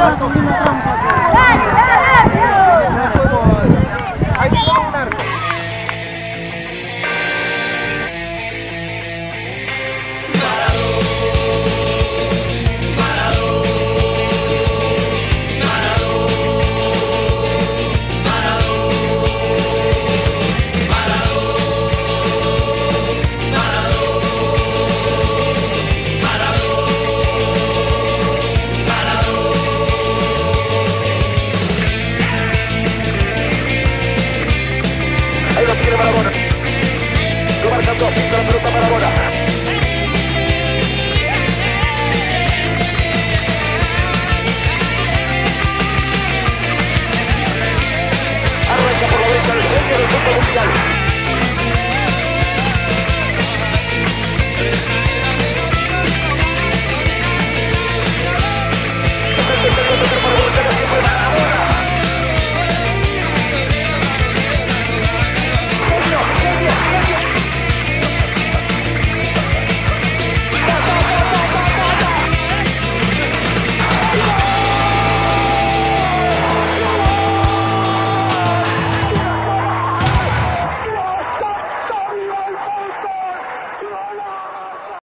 Одразу